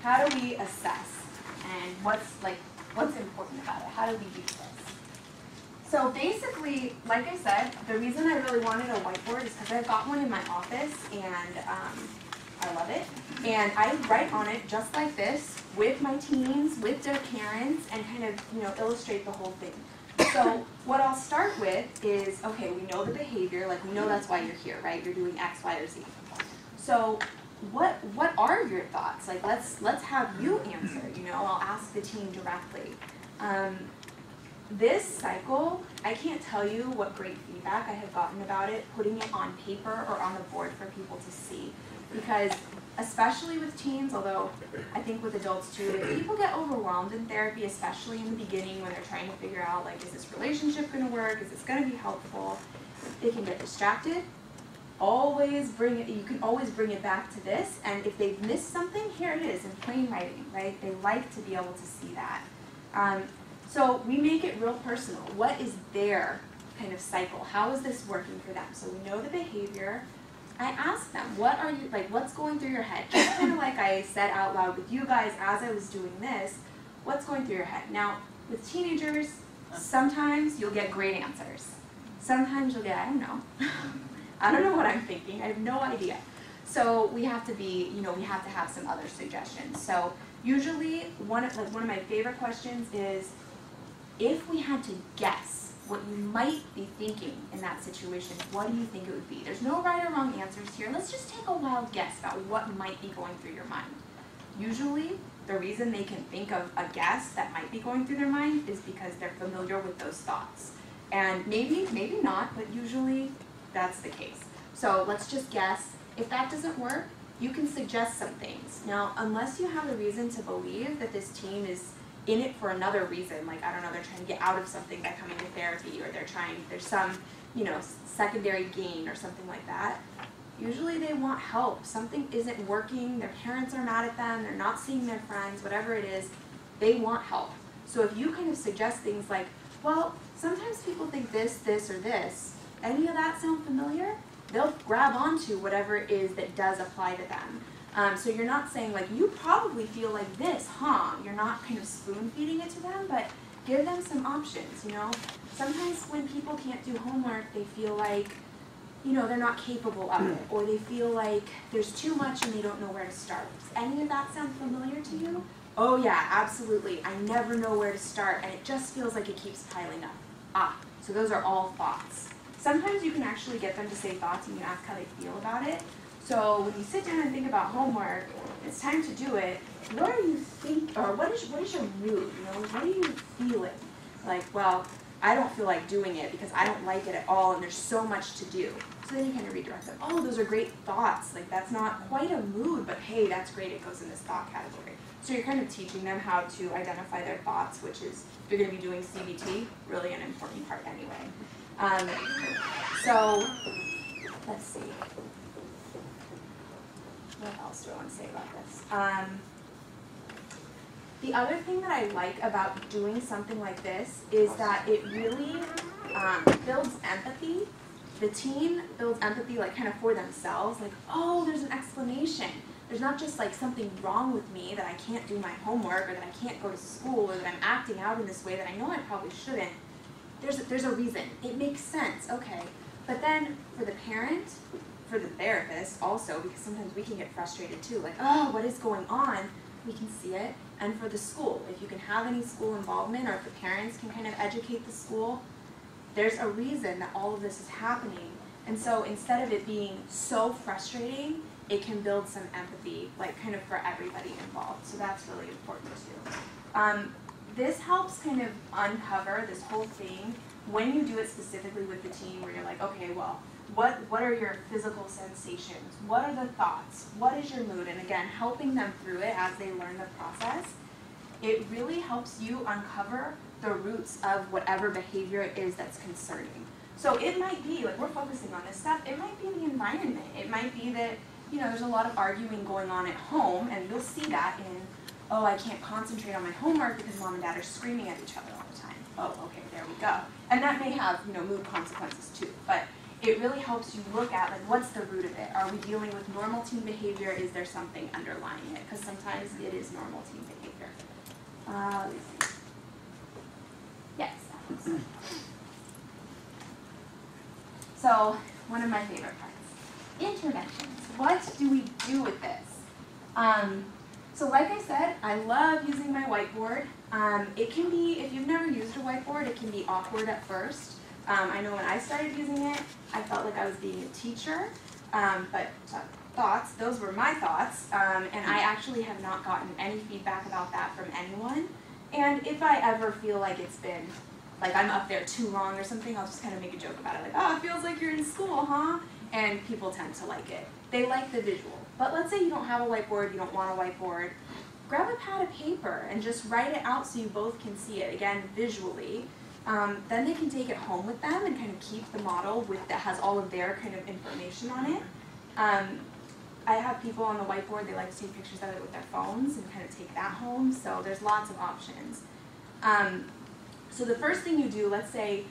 Speaker 1: how do we assess? And what's like, what's important about it? How do we do this? So basically, like I said, the reason I really wanted a whiteboard is because I've got one in my office and um, I love it. And I write on it just like this with my teens, with their parents, and kind of, you know, illustrate the whole thing. So what I'll start with is, okay, we know the behavior, like we know that's why you're here, right? You're doing X, Y, or Z. So what what are your thoughts? Like let's let's have you answer, you know, I'll ask the team directly. Um, this cycle, I can't tell you what great feedback I have gotten about it, putting it on paper or on the board for people to see. Because especially with teens, although I think with adults too, people get overwhelmed in therapy, especially in the beginning when they're trying to figure out like, is this relationship gonna work? Is this gonna be helpful? They can get distracted. Always bring it, you can always bring it back to this, and if they've missed something, here it is in plain writing, right? They like to be able to see that. Um, so we make it real personal. What is their kind of cycle? How is this working for them? So we know the behavior. I ask them, what are you like? What's going through your head? Just kind of like I said out loud with you guys as I was doing this. What's going through your head? Now with teenagers, sometimes you'll get great answers. Sometimes you'll get I don't know. I don't know what I'm thinking. I have no idea. So we have to be, you know, we have to have some other suggestions. So usually one of like one of my favorite questions is if we had to guess what you might be thinking in that situation, what do you think it would be? There's no right or wrong answers here. Let's just take a wild guess about what might be going through your mind. Usually, the reason they can think of a guess that might be going through their mind is because they're familiar with those thoughts. And maybe, maybe not, but usually that's the case. So let's just guess. If that doesn't work, you can suggest some things. Now, unless you have a reason to believe that this team is in it for another reason, like I don't know, they're trying to get out of something by coming to therapy, or they're trying, there's some, you know, secondary gain or something like that. Usually they want help. Something isn't working, their parents are mad at them, they're not seeing their friends, whatever it is, they want help. So if you kind of suggest things like, well, sometimes people think this, this, or this, any of that sound familiar? They'll grab onto whatever it is that does apply to them. Um, so you're not saying like you probably feel like this, huh? You're not kind of spoon feeding it to them, but give them some options. You know, sometimes when people can't do homework, they feel like you know they're not capable of it, or they feel like there's too much and they don't know where to start. Does any of that sound familiar to you? Oh yeah, absolutely. I never know where to start, and it just feels like it keeps piling up. Ah, so those are all thoughts. Sometimes you can actually get them to say thoughts and you ask how they feel about it. So when you sit down and think about homework, it's time to do it. What are you think, or what is what is your mood? You know, what are you feeling? Like, well, I don't feel like doing it because I don't like it at all, and there's so much to do. So then you kind of redirect them. Oh, those are great thoughts. Like that's not quite a mood, but hey, that's great. It goes in this thought category. So you're kind of teaching them how to identify their thoughts, which is you're going to be doing CBT, really an important part anyway. Um, so let's see. What else do I want to say about this? Um, the other thing that I like about doing something like this is that it really um, builds empathy. The teen builds empathy, like kind of for themselves, like, oh, there's an explanation. There's not just like something wrong with me that I can't do my homework or that I can't go to school or that I'm acting out in this way that I know I probably shouldn't. There's a, there's a reason. It makes sense. Okay. But then for the parent, for the therapist also, because sometimes we can get frustrated too, like, oh, what is going on? We can see it. And for the school, if you can have any school involvement or if the parents can kind of educate the school, there's a reason that all of this is happening. And so instead of it being so frustrating, it can build some empathy, like kind of for everybody involved. So that's really important too. Um, this helps kind of uncover this whole thing when you do it specifically with the team where you're like, okay, well, what what are your physical sensations? What are the thoughts? What is your mood? And again, helping them through it as they learn the process, it really helps you uncover the roots of whatever behavior it is that's concerning. So it might be like we're focusing on this stuff. It might be the environment. It might be that you know there's a lot of arguing going on at home, and you'll see that in oh I can't concentrate on my homework because mom and dad are screaming at each other all the time. Oh okay, there we go. And that may have you know mood consequences too, but it really helps you look at like what's the root of it. Are we dealing with normal teen behavior? Is there something underlying it? Because sometimes it is normal teen behavior. Uh. Yes. So one of my favorite parts, interventions. What do we do with this? Um, so like I said, I love using my whiteboard. Um, it can be, if you've never used a whiteboard, it can be awkward at first. Um, I know when I started using it, I felt like I was being a teacher. Um, but uh, thoughts, those were my thoughts. Um, and I actually have not gotten any feedback about that from anyone. And if I ever feel like it's been, like I'm up there too long or something, I'll just kind of make a joke about it. Like, oh, it feels like you're in school, huh? And people tend to like it. They like the visual. But let's say you don't have a whiteboard, you don't want a whiteboard. Grab a pad of paper and just write it out so you both can see it, again, visually. Um, then they can take it home with them and kind of keep the model with that has all of their kind of information on it. Um, I have people on the whiteboard, they like to take pictures of it with their phones and kind of take that home, so there's lots of options. Um, so the first thing you do, let's say,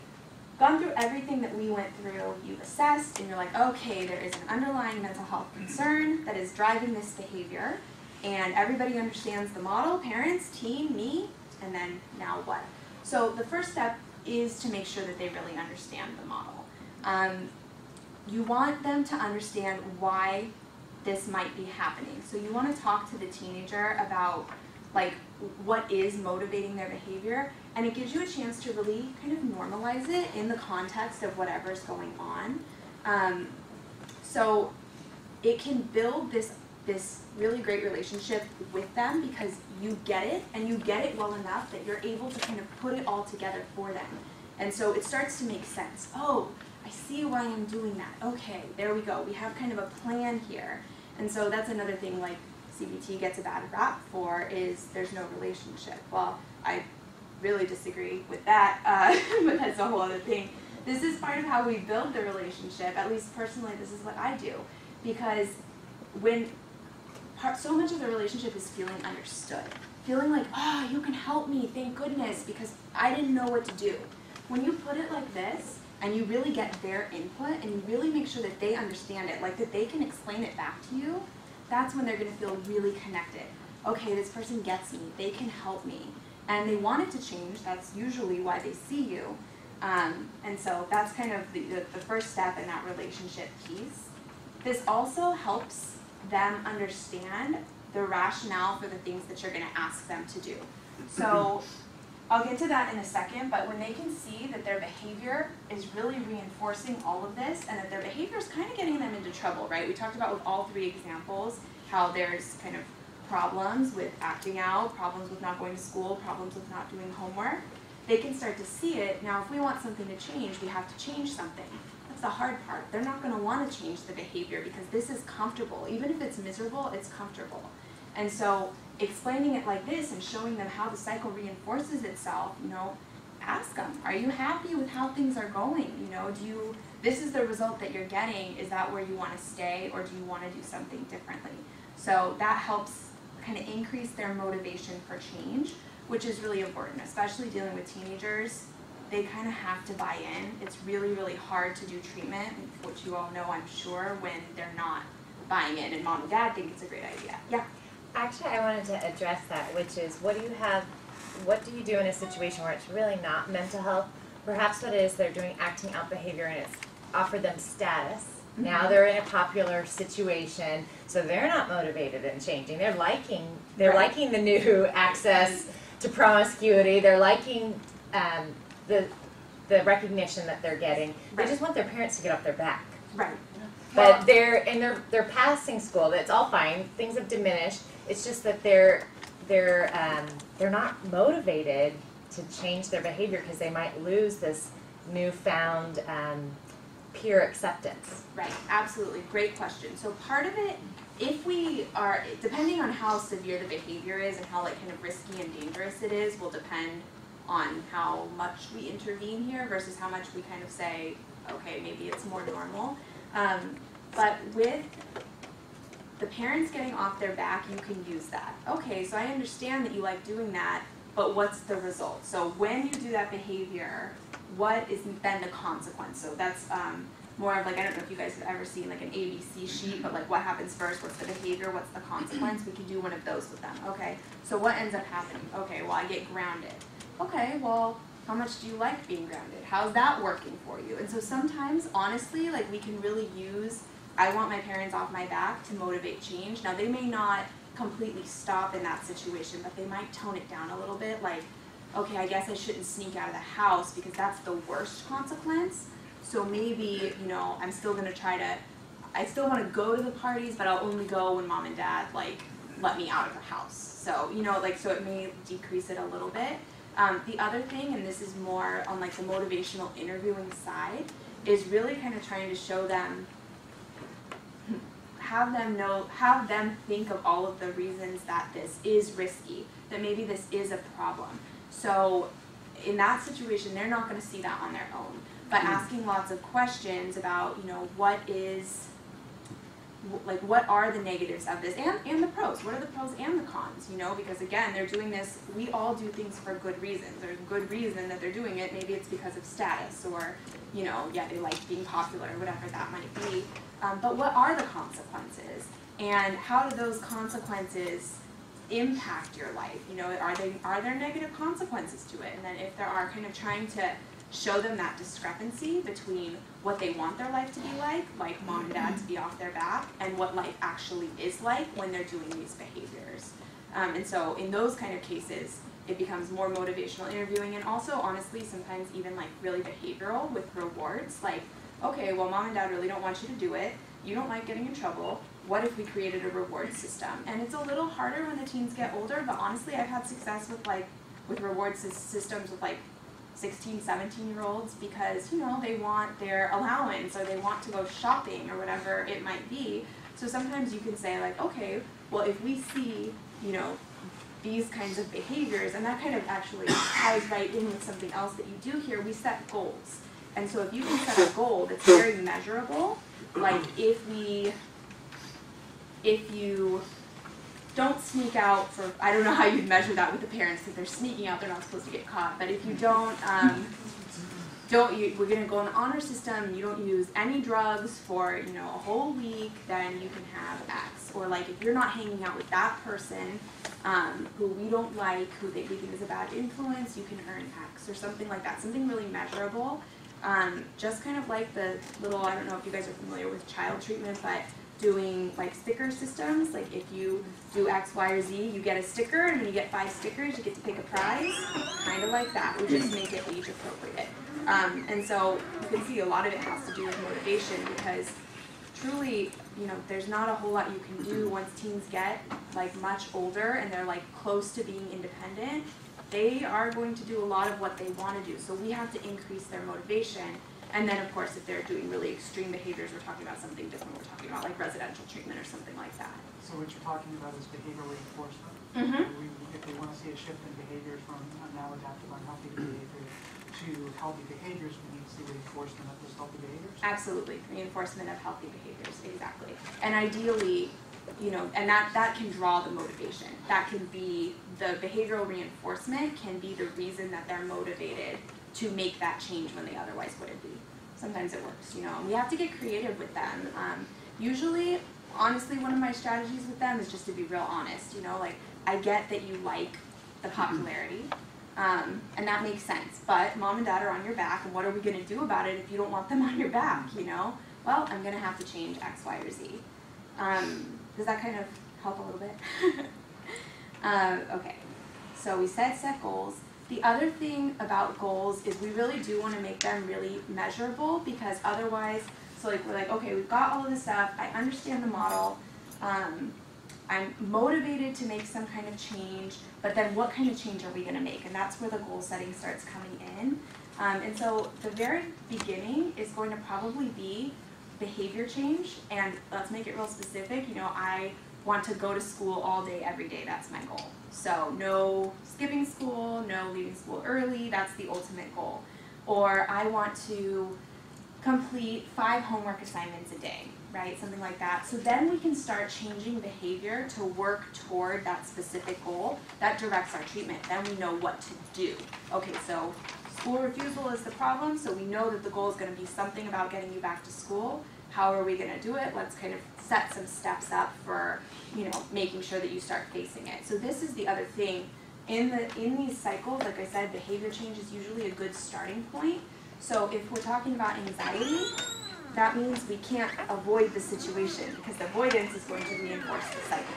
Speaker 1: gone through everything that we went through, you've assessed, and you're like, okay, there is an underlying mental health concern that is driving this behavior, and everybody understands the model, parents, team, me, and then now what? So the first step is to make sure that they really understand the model. Um, you want them to understand why this might be happening. So you want to talk to the teenager about like what is motivating their behavior and it gives you a chance to really kind of normalize it in the context of whatever's going on. Um, so it can build this this really great relationship with them because you get it and you get it well enough that you're able to kind of put it all together for them. And so it starts to make sense. Oh, I see why I'm doing that. Okay, there we go. We have kind of a plan here. And so that's another thing like CBT gets a bad rap for is there's no relationship. Well, I really disagree with that, uh, but that's a whole other thing. This is part of how we build the relationship. At least personally, this is what I do. Because when part, so much of the relationship is feeling understood, feeling like, oh, you can help me, thank goodness, because I didn't know what to do. When you put it like this, and you really get their input, and you really make sure that they understand it, like that they can explain it back to you, that's when they're gonna feel really connected. Okay, this person gets me, they can help me. And they want it to change, that's usually why they see you. Um, and so that's kind of the, the, the first step in that relationship piece. This also helps them understand the rationale for the things that you're going to ask them to do. So I'll get to that in a second, but when they can see that their behavior is really reinforcing all of this and that their behavior is kind of getting them into trouble, right? We talked about with all three examples how there's kind of problems with acting out, problems with not going to school, problems with not doing homework. They can start to see it. Now, if we want something to change, we have to change something. The hard part. They're not going to want to change the behavior because this is comfortable. Even if it's miserable, it's comfortable. And so explaining it like this and showing them how the cycle reinforces itself, you know, ask them, are you happy with how things are going? You know, do you, this is the result that you're getting, is that where you want to stay or do you want to do something differently? So that helps kind of increase their motivation for change, which is really important, especially dealing with teenagers. They kind of have to buy in. It's really, really hard to do treatment, which you all know, I'm sure, when they're not buying in and mom and dad think it's a great idea. Yeah.
Speaker 6: Actually, I wanted to address that, which is what do you have, what do you do in a situation where it's really not mental health? Perhaps what it is, they're doing acting out behavior and it's offered them status. Now
Speaker 1: Mhm.
Speaker 6: they're in a popular situation, so they're not motivated in changing. They're liking, they're
Speaker 1: Right.
Speaker 6: liking the new access to promiscuity. They're liking um, the the recognition that they're getting. They just want their parents to get off their back.
Speaker 1: Right.
Speaker 6: But they're and they're they're passing school. That's all fine. Things have diminished. It's just that they're they're um, they're not motivated to change their behavior because they might lose this newfound um, peer acceptance?
Speaker 1: Right, absolutely, great question. So part of it, if we are, depending on how severe the behavior is and how like kind of risky and dangerous it is, will depend on how much we intervene here versus how much we kind of say, okay, maybe it's more normal. Um, but with the parents getting off their back, you can use that. Okay, so I understand that you like doing that, but what's the result? So when you do that behavior, what is then the consequence? So that's um, more of like I don't know if you guys have ever seen like an ABC sheet, but like what happens first, what's the behavior, what's the consequence? We can do one of those with them. Okay, so what ends up happening? Okay, well I get grounded. Okay, well how much do you like being grounded? How's that working for you? And so sometimes honestly, like we can really use I want my parents off my back to motivate change. Now they may not completely stop in that situation, but they might tone it down a little bit like okay, I guess I shouldn't sneak out of the house because that's the worst consequence. So maybe, you know, I'm still gonna try to, I still wanna go to the parties, but I'll only go when mom and dad, like, let me out of the house. So, you know, like, so it may decrease it a little bit. Um, the other thing, and this is more on like the motivational interviewing side, is really kind of trying to show them, have them know, have them think of all of the reasons that this is risky, that maybe this is a problem. So in that situation, they're not going to see that on their own. But asking lots of questions about, you know, what is, like, what are the negatives of this and, and the pros? What are the pros and the cons? You know, because again, they're doing this, we all do things for good reasons. There's a good reason that they're doing it. Maybe it's because of status or, you know, yeah, they like being popular or whatever that might be. Um, but what are the consequences? And how do those consequences impact your life? You know, are they are there negative consequences to it? And then if there are, kind of trying to show them that discrepancy between what they want their life to be like, like mom and dad to be off their back, and what life actually is like when they're doing these behaviors. Um, and so in those kind of cases, it becomes more motivational interviewing, and also honestly, sometimes even like really behavioral with rewards. Like, okay, well, mom and dad really don't want you to do it. You don't like getting in trouble what if we created a reward system? And it's a little harder when the teens get older, but honestly, I've had success with like with reward systems with like 16, 17 year olds because you know they want their allowance or they want to go shopping or whatever it might be. So sometimes you can say like, okay, well if we see, you know, these kinds of behaviors, and that kind of actually ties right in with something else that you do here, we set goals. And so if you can set a goal that's very measurable, like if we if you don't sneak out for I don't know how you'd measure that with the parents because they're sneaking out they're not supposed to get caught but if you don't um, don't you we're gonna go on the honor system you don't use any drugs for you know a whole week then you can have X. Or like if you're not hanging out with that person um, who we don't like who they, we think is a bad influence you can earn X or something like that something really measurable. Um, just kind of like the little I don't know if you guys are familiar with child treatment but doing like sticker systems. Like if you do X, Y, or Z, you get a sticker, and when you get five stickers, you get to pick a prize. Kind of like that. We just make it age appropriate. Um, and so you can see a lot of it has to do with motivation because truly, you know, there's not a whole lot you can do once teens get like much older and they're like close to being independent. They are going to do a lot of what they want to do. So we have to increase their motivation and then, of course, if they're doing really extreme behaviors, we're talking about something different. We're talking about like residential treatment or something like that.
Speaker 5: So what you're talking about is behavior reinforcement.
Speaker 1: Mm-hmm.
Speaker 5: We, if they wanna see a shift in behavior from maladaptive unhealthy behavior to healthy behaviors, we need to see reinforcement of those healthy behaviors.
Speaker 1: Absolutely, reinforcement of healthy behaviors, exactly. And ideally, you know, and that, that can draw the motivation. That can be, the behavioral reinforcement can be the reason that they're motivated to make that change when they otherwise wouldn't be. Sometimes it works, you know, and we have to get creative with them. Um, usually, honestly, one of my strategies with them is just to be real honest, you know, like, I get that you like the popularity, um, and that makes sense. But mom and dad are on your back, and what are we going to do about it if you don't want them on your back? You know, well, I'm going to have to change X, Y, or Z. Um, does that kind of help a little bit? um, okay, so we set set goals. The other thing about goals is we really do want to make them really measurable because otherwise, so like we're like, okay, we've got all of this stuff. I understand the model. Um, I'm motivated to make some kind of change, but then what kind of change are we gonna make? And that's where the goal setting starts coming in. Um, and so the very beginning is going to probably be behavior change, and let's make it real specific. You know, I want to go to school all day, every day. That's my goal. So no skipping school, no leaving school early. That's the ultimate goal. Or I want to complete five homework assignments a day, right? Something like that. So then we can start changing behavior to work toward that specific goal. That directs our treatment. Then we know what to do. Okay, so school refusal is the problem, so we know that the goal is going to be something about getting you back to school. How are we going to do it? Let's kind of set some steps up for, you know, making sure that you start facing it. So this is the other thing. In the in these cycles, like I said, behavior change is usually a good starting point. So if we're talking about anxiety, that means we can't avoid the situation because the avoidance is going to reinforce the cycle.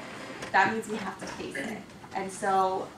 Speaker 1: That means we have to face it. And so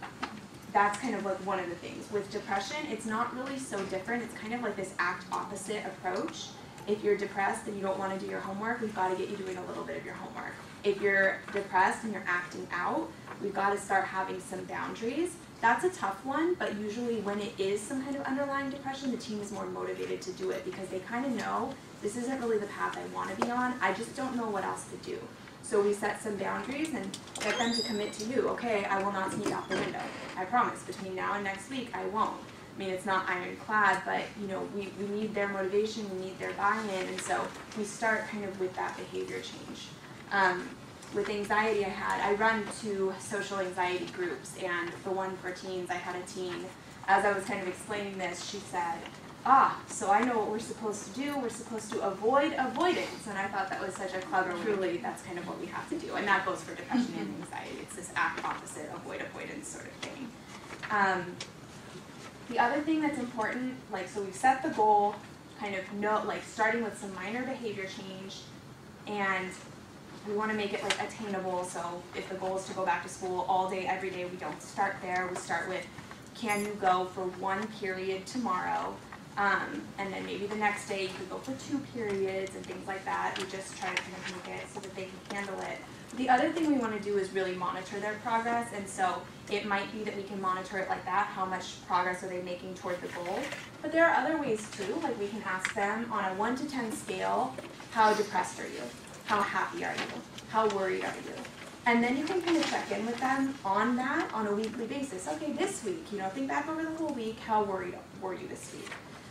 Speaker 1: that's kind of like one of the things. With depression, it's not really so different. It's kind of like this act opposite approach. If you're depressed and you don't want to do your homework, we've got to get you doing a little bit of your homework. If you're depressed and you're acting out, we've got to start having some boundaries. That's a tough one, but usually when it is some kind of underlying depression, the team is more motivated to do it because they kind of know this isn't really the path I want to be on. I just don't know what else to do. So we set some boundaries and get them to commit to you. Okay, I will not sneak out the window. I promise. Between now and next week, I won't. I mean, it's not ironclad, but you know, we, we need their motivation, we need their buy-in, and so we start kind of with that behavior change. Um, with anxiety I had, I run two social anxiety groups, and the one for teens, I had a teen. As I was kind of explaining this, she said, ah, so I know what we're supposed to do. We're supposed to avoid avoidance. And I thought that was such a clever, truly, that's kind of what we have to do. And that goes for depression and anxiety. It's this act opposite, avoid avoidance sort of thing. Um, the other thing that's important, like, so we've set the goal, kind of know, like, starting with some minor behavior change, and we want to make it like attainable. So if the goal is to go back to school all day, every day, we don't start there. We start with, can you go for one period tomorrow? Um, and then maybe the next day you could go for two periods and things like that. We just try to kind of make it so that they can handle it. The other thing we want to do is really monitor their progress, and so it might be that we can monitor it like that. How much progress are they making toward the goal? But there are other ways too. Like we can ask them on a one to ten scale, how depressed are you? How happy are you? How worried are you? And then you can kind of check in with them on that on a weekly basis. Okay, this week, you know, think back over the whole week. How worried were you this week?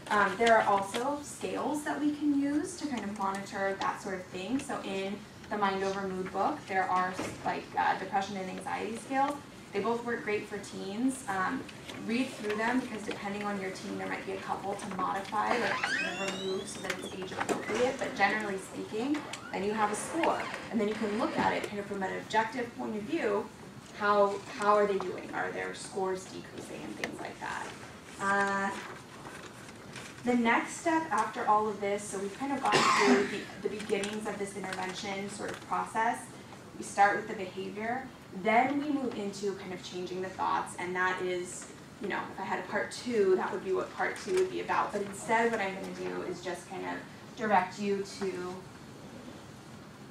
Speaker 1: Um, there are also scales that we can use to kind of monitor that sort of thing. So in the Mind Over Mood book, there are like uh, depression and anxiety scales. They both work great for teens. Um, read through them because depending on your teen, there might be a couple to modify, kind remove so that it's age appropriate. But generally speaking, then you have a score, and then you can look at it kind of from an objective point of view. How how are they doing? Are their scores decreasing and things like that? Uh, the next step after all of this, so we've kind of gone through the, the beginnings of this intervention sort of process. We start with the behavior, then we move into kind of changing the thoughts, and that is, you know, if I had a part two, that would be what part two would be about. But instead, what I'm going to do is just kind of direct you to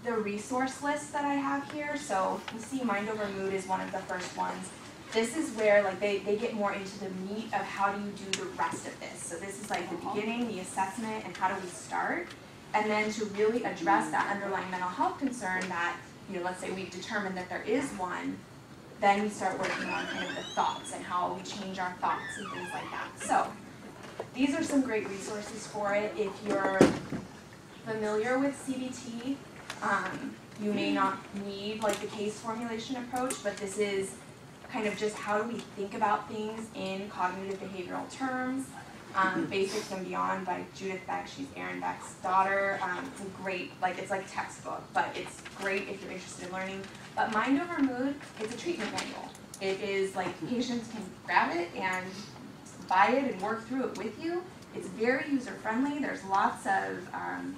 Speaker 1: the resource list that I have here. So you see, Mind Over Mood is one of the first ones this is where like they, they get more into the meat of how do you do the rest of this. So this is like the beginning, the assessment, and how do we start. And then to really address that underlying mental health concern that, you know, let's say we've determined that there is one, then we start working on kind of the thoughts and how we change our thoughts and things like that. So these are some great resources for it. If you're familiar with CBT, um, you may not need like the case formulation approach, but this is kind of just how do we think about things in cognitive behavioral terms. Um, Basics and Beyond by Judith Beck. She's Aaron Beck's daughter. Um, it's a great, like it's like textbook, but it's great if you're interested in learning. But Mind Over Mood, it's a treatment manual. It is like patients can grab it and buy it and work through it with you. It's very user friendly. There's lots of um,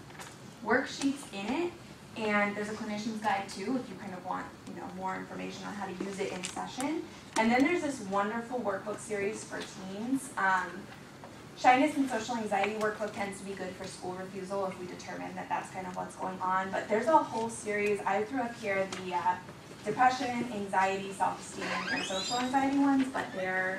Speaker 1: worksheets in it, and there's a clinician's guide too if you kind of want you know more information on how to use it in session. And then there's this wonderful workbook series for teens. Um, shyness and social anxiety workbook tends to be good for school refusal if we determine that that's kind of what's going on. But there's a whole series. I threw up here the uh, depression, anxiety, self-esteem, and social anxiety ones, but they're,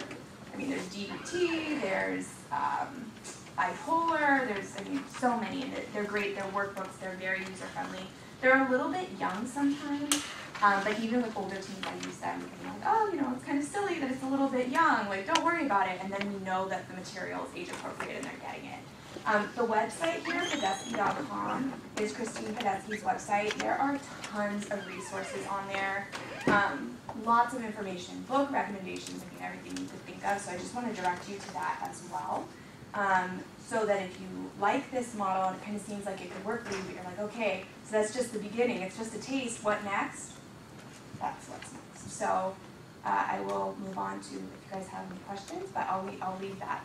Speaker 1: I mean, there's DBT, there's, um, bipolar, there's, I mean, so many, they're great, they're workbooks, they're very user-friendly. They're a little bit young sometimes, um, but even with older teens, I use them, and I'm like, oh, you know, it's kind of silly that it's a little bit young, like, don't worry about it, and then we know that the material is age appropriate and they're getting it. Um, the website here, Padesky.com, is Christine Padesky's website. There are tons of resources on there. Um, lots of information, book recommendations, I mean, everything you could think of. So I just want to direct you to that as well. Um, so that if you like this model and it kind of seems like it could work for you, but you're like, okay, so that's just the beginning, it's just a taste, what next? That's what's next. So uh, I will move on to if you guys have any questions, but I'll leave, I'll leave that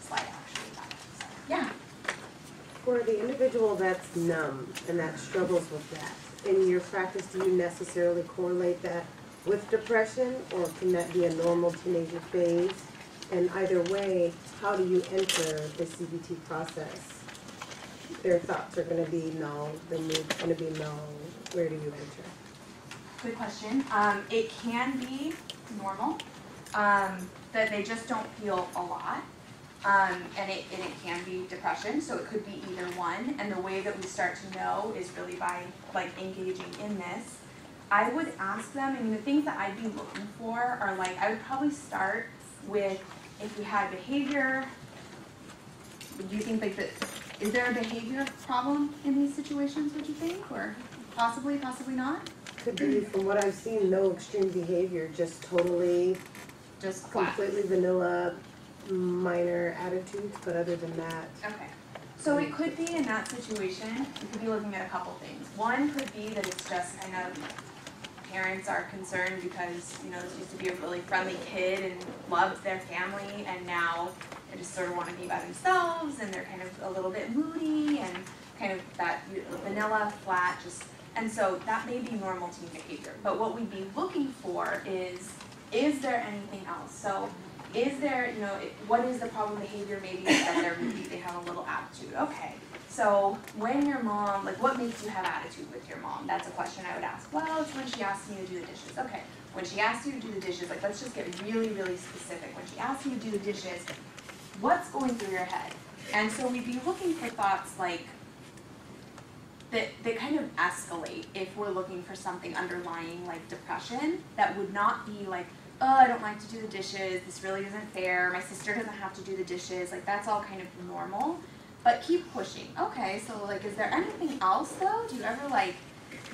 Speaker 1: slide actually back. So, yeah.
Speaker 7: For the individual that's numb and that struggles with that, in your practice, do you necessarily correlate that with depression or can that be a normal teenager phase? And either way, how do you enter the CBT process? Their thoughts are gonna be no, the mood's gonna be no, where do you enter?
Speaker 1: Good question. Um, it can be normal, um, that they just don't feel a lot. Um, and it, and it can be depression, so it could be either one. And the way that we start to know is really by like engaging in this. I would ask them, I mean, the things that I'd be looking for are like, I would probably start with if we had behavior. Do you think like that, is there a behavior problem in these situations, would you think? Or possibly, possibly not?
Speaker 7: Could be, from what I've seen, no extreme behavior, just totally,
Speaker 1: Just flat.
Speaker 7: completely vanilla, minor attitudes, but other than that,
Speaker 1: Okay, so it could be in that situation, you could be looking at a couple things. One could be that it's just kind of, parents are concerned because, you know, this used to be a really friendly kid and loved their family, and now they just sort of wanna be by themselves, and they're kind of a little bit moody, and kind of that vanilla, flat, just, and so that may be normal teen behavior. But what we'd be looking for is, is there anything else? So is there, you know, what is the problem behavior? Maybe that they're moody, they have a little attitude. Okay, so when your mom, like, what makes you have attitude with your mom? That's a question I would ask. Well, it's when she asks me to do the dishes. Okay, when she asks you to do the dishes, like, let's just get really, really specific. When she asks you to do the dishes, what's going through your head? And so we'd be looking for thoughts like that that kind of escalate if we're looking for something underlying like depression that would not be like oh i don't like to do the dishes this really isn't fair my sister doesn't have to do the dishes like that's all kind of normal. But keep pushing. Okay so like is there anything else though? Do you ever like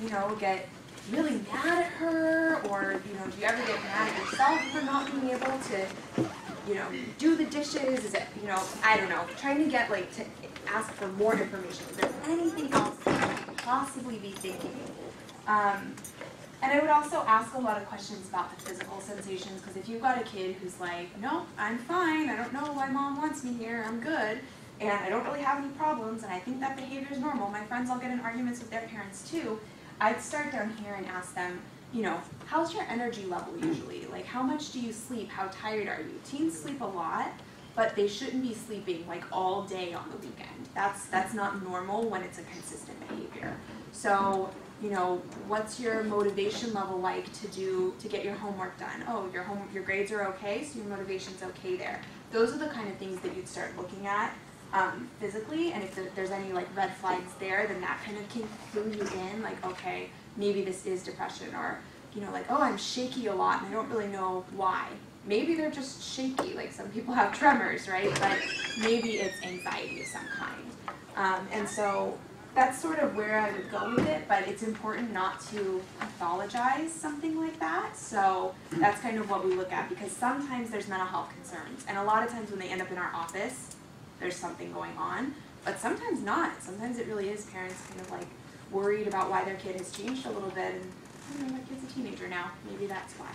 Speaker 1: you know get really mad at her? Or you know do you ever get mad at yourself for not being able to you know do the dishes? Is it you know i don't know. Trying to get like to ask for more information. Is there anything else that you could possibly be thinking? Um, and I would also ask a lot of questions about the physical sensations because if you've got a kid who's like, no, I'm fine, I don't know why mom wants me here, I'm good, and I don't really have any problems, and I think that behavior is normal. My friends all get in arguments with their parents too. I'd start down here and ask them, you know, how's your energy level hmm. usually? Like, how much do you sleep? How tired are you? Teens sleep a lot, but they shouldn't be sleeping like all day on the weekend. That's that's not normal when it's a consistent behavior. So you know, what's your motivation level like to do to get your homework done? Oh, your home your grades are okay, so your motivation's okay there. Those are the kind of things that you'd start looking at um, physically, and if there, there's any like red flags there, then that kind of can clue you in, like okay, maybe this is depression, or you know, like oh, I'm shaky a lot and I don't really know why. Maybe they're just shaky, like some people have tremors, right? But maybe it's anxiety of some kind. Um, and so that's sort of where I would go with it, but it's important not to pathologize something like that. So that's kind of what we look at because sometimes there's mental health concerns, and a lot of times when they end up in our office, there's something going on, but sometimes not. Sometimes it really is parents kind of like worried about why their kid has changed a little bit, and I don't know, my kid's a teenager now. Maybe that's why.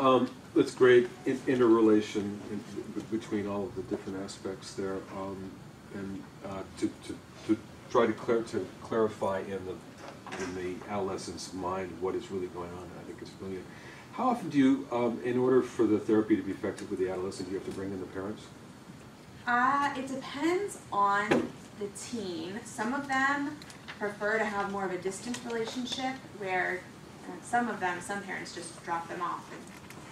Speaker 8: Um, that's great, in, interrelation in, between all of the different aspects there, um, and, uh, to, to, to try to to clarify in the, in the adolescent's mind what is really going on, I think is brilliant. How often do you, um, in order for the therapy to be effective with the adolescent, do you have to bring in the parents?
Speaker 1: Uh, it depends on the teen. Some of them prefer to have more of a distant relationship where some of them, some parents just drop them off and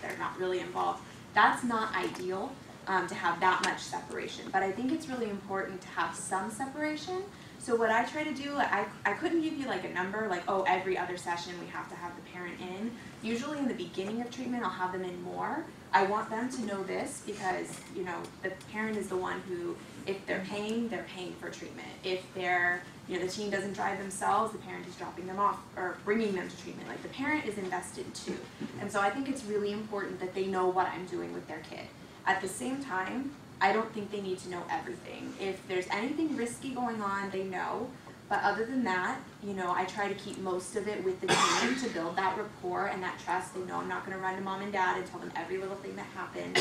Speaker 1: they're not really involved. That's not ideal um, to have that much separation, but I think it's really important to have some separation. So what I try to do, I, I couldn't give you like a number, like, oh, every other session we have to have the parent in. Usually in the beginning of treatment, I'll have them in more. I want them to know this because, you know, the parent is the one who, if they're paying, they're paying for treatment. If they're, you know, the teen doesn't drive themselves, the parent is dropping them off or bringing them to treatment. Like the parent is invested too. And so I think it's really important that they know what I'm doing with their kid. At the same time, I don't think they need to know everything. If there's anything risky going on, they know. But other than that, you know, I try to keep most of it with the team to build that rapport and that trust. They know I'm not going to run to mom and dad and tell them every little thing that happened.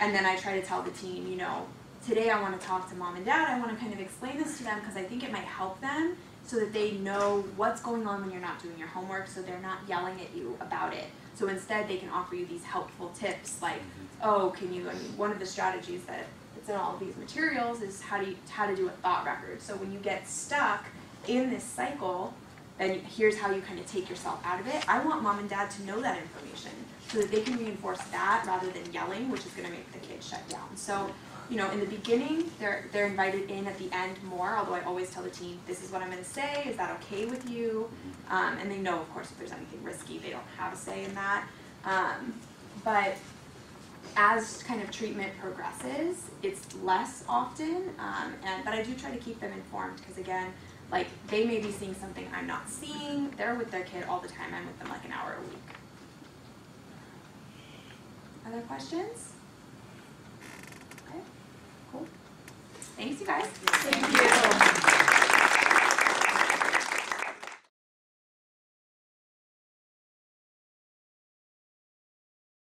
Speaker 1: And then I try to tell the team, you know, today I want to talk to mom and dad. I want to kind of explain this to them because I think it might help them so that they know what's going on when you're not doing your homework so they're not yelling at you about it. So instead, they can offer you these helpful tips like, mm-hmm. oh, can you, I mean, one of the strategies that in all of these materials is how do you, how to do a thought record. So when you get stuck in this cycle, then here's how you kind of take yourself out of it. I want mom and dad to know that information so that they can reinforce that rather than yelling, which is going to make the kid shut down. So, you know, in the beginning, they're they're invited in. At the end, more. Although I always tell the team, this is what I'm going to say. Is that okay with you? Um, and they know, of course, if there's anything risky, they don't have a say in that. Um, but as kind of treatment progresses, it's less often, um, and but I do try to keep them informed because again, like they may be seeing something I'm not seeing. They're with their kid all the time. I'm with them like an hour a week. Other questions? Okay, cool. Thanks, you guys.
Speaker 3: Thank you.